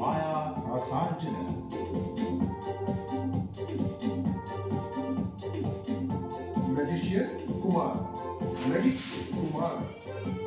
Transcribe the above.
माया आसान magician Kumar magic Kumar